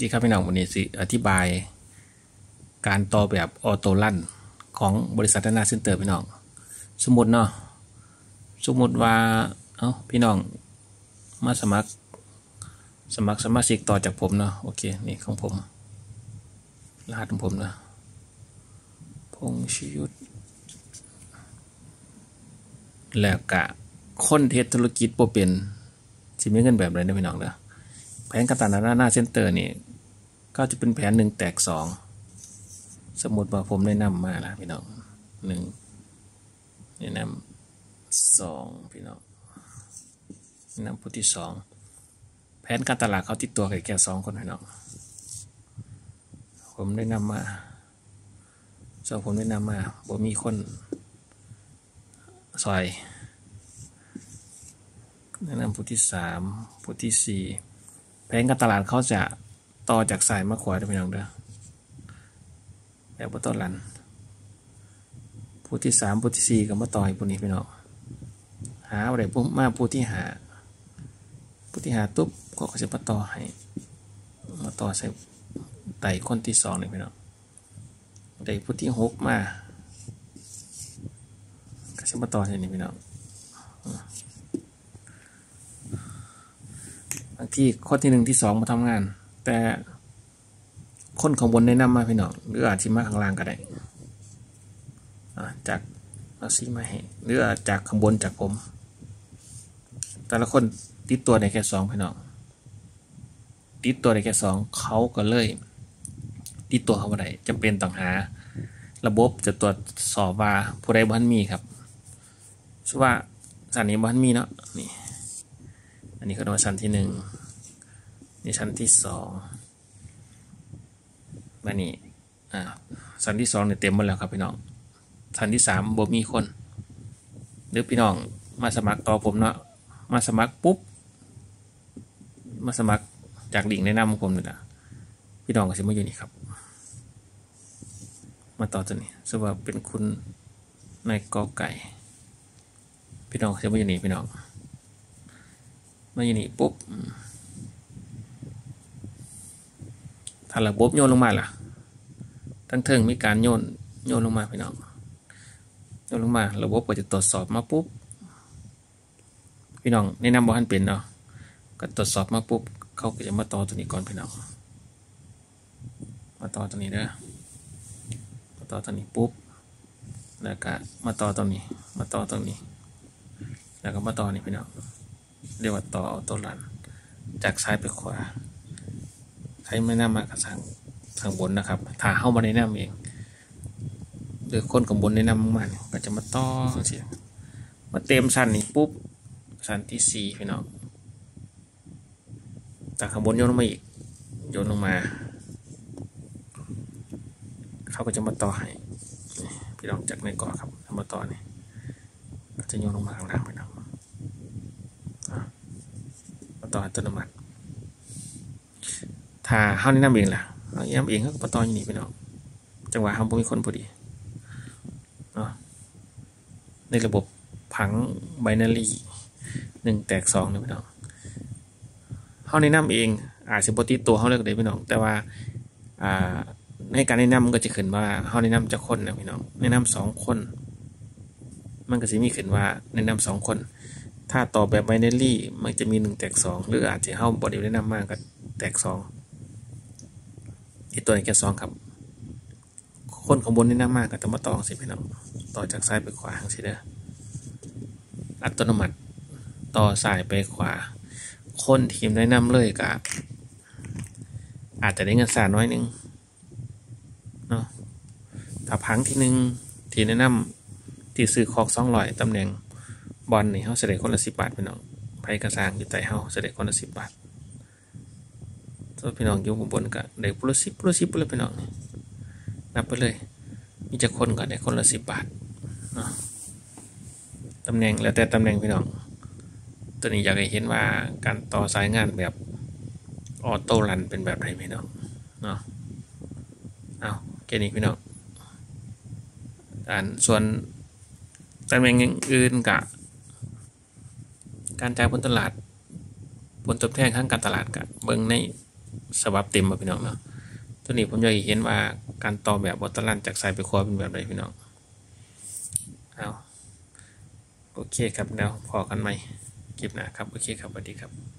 ดีครับพี่น้องวันนี้สิอธิบาย การต่อแบบออโต้ลันของบริษัทนาซ็นเตอร์พี่น้อง สมมติเนาะสมมติว่าเอ้าพี่น้องมาสมัคร สมัครสมาชิกต่อจากผมเนาะโอเคนี่ของผม รหัสของผมนะพงชยุทธแล้วกะคนเทศธุรกิจโปเป็นสิมีเงินแบบไรนะพี่น้องเนาะ แผนการตลาดหน้าเซ็นเตอร์นี่ก็จะเป็นแผนหนึ่งแตกสองสมมติว่าผมแนะนำมาละพี่น้องหนึ่งแนะนำสองพี่น้องแนะนำผู้ที่สองแผนการตลาดเขาติดตัวแค่สองคนพี่น้องผมได้นำมาสองผมได้นำมาบ่มีคนซอยแนะนำผู้ที่สามผู้ที่สี่ ผนการตลาดเขาจะต่อจากสายมาขวาได้พี่น้องเด้อแบบบต้นลันผู้ที่สามผู้ที่สี่ก็มาต่อยผู้นี้พี่น้องหาอะไรปุ๊บมาผู้ที่หาผู้ที่หาตุ๊บก็จะมาต่อให้มาต่อใส่ไต่คนที่สองนี่พี่น้องไต่ผู้ที่หกมาก็จะมาต่อใส่นี่พี่น้องบาง ที่คนที่หนึ่งที่สองมาทำงาน แต่คนข้างบนแนะนำมาพี่น้องหรืออาจจะมาข้างล่างก็ได้จากเอาซีมาให้หรืออาจจากข้างบนจากผม แต่ละคนติดตัวในแค่สองพี่น้องติดตัวในแค่สองเขาก็เลยติดตัวเขาอะไรจำเป็นต้องหา ระบบจะตรวจสอบว่าผู้ใดบ้านมีครับสว่าสันนี้บ้านมีเนาะนี่ อันนี้ก็โดนชั้นที่หนึ่ง นี่ชั้นที่สองมานี่อ่าชั้นที่สองเนี่ยเต็มหมดแล้วครับพี่น้องชั้นที่สามบ่มีคน หรือพี่น้องมาสมัครต่อผมเนาะมาสมัครปุ๊บ มาสมัครจากลิงแนะนำของผมเลยนะพี่น้องก็จะมาอยู่นี่ครับ มาต่อตัวนี้สว่าเป็นคุณนายกอไก่ พี่น้องจะมาอยู่นี่พี่น้องมาอยู่นี่ปุ๊บ ถ้าระบบโยนลงมาล่ะ ทั้งเทิงมีการโยนโยนลงมาพี่น้องโยนลงมา ระบบก็จะตรวจสอบมาปุ๊บ พี่น้องแนะนำว่าท่านเป็นเนาะก็ตรวจสอบมาปุ๊บเขาก็จะมาต่อตัวนี้ก่อนพี่น้องมาต่อตัวนี้เด้อมาต่อตัวนี้ปุ๊บแล้วก็มาต่อตรงนี้ มาต่อตรงนี้ แล้วก็มาต่อนี่พี่น้องเรียกว่าต่อเอาตัวรันจากซ้ายไปขวา ใครไม่น่ามากระสังทางบนนะครับ ถ้าเข้ามาในน้ำเองหรือคนกับบนในน้ำมันก็จะมาต่อเสียมาเต็มสั้นนี่ปุ๊บสั้นที่สี่พี่น้องจากข้างบนโยนลงมาอีกโยนลงมา เขาก็จะมาต่อให้พี่น้องจากในเกาะครับมาต่อนี่ก็จะโยนลงมาข้างล่างพี่น้องมาต่ออัตโนมัติ ถ้าเขาแนะนำเองล่ะเอาย้ำเองเขาก็มาต่ออย่นี้พี่น้องจังหวะเขาบ่มีคนพอดีในระบบผังไบนารีหนึ่งแตกสองนะพี่น้องเขาแนะนำเองอาจจะปติตัวเขาเลือกได้พี่น้อง แต่ว่าอ่าในการแนะนำก็จะขึ้นว่าเขาแนะนำจะคนนะพี่น้องแนะนำสองคน มันก็จะมีขึ้นว่าแนะนำสองคน ถ้าต่อแบบไบนารีมันจะมีหนึ่งแตกสองหรืออาจจะเข้าบอดี้แนะนำมากก็แตกสอง ที่ตัวนี้แค่สองครับคนข้างบนแนะนำมากก็ต้มาต่อสิพี่น้องต่อจากซ้ายไปขวาสิเด้ออัตโนมัติต่อซ้ายไปขวา คนทีมแนะนำเลยกะอาจจะได้เงินสาน้อยนึงเนาะถ้าพังที่หนึ่งทีแนะนำที่ซื้อคอกสองร้อยตำแหน่งบอลนี่เขาเสด็จคนละสิบบาทพี่น้องไพ่กระซางอยู่ใจเขาเสด็จคนละสิบบาท ส่วนพี่น้องอยู่บนก็ได้ปุรสิบปุรสิบเลยพี่น้องนับไปเลย มีจะคนก็ได้คนละสิบบาทเนาะตำแหน่งแล้วแต่ตำแหน่งพี่น้อง ตัวนี้อยากให้เห็นว่าการต่อสายงานแบบออโต้รันเป็นแบบไหนพี่น้องเนาะเอาแค่นี้พี่น้องอันส่วนตำแหน่งอื่นกับการจ่ายผลตลาดผลตอบแทนข้างการตลาดกับเบิ้งใน สวับเต็มมาพี่น้องเนาะตัวนี้ผมอยากเห็นว่าการต่อแบบบอตเตอร์ลันจากสายไปคอเป็นแบบไรพี่น้องเอาโอเคครับแล้วพอกันไหมคลิปหน้าครับ โอเคครับสวัสดีครับ